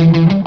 Mm-hmm.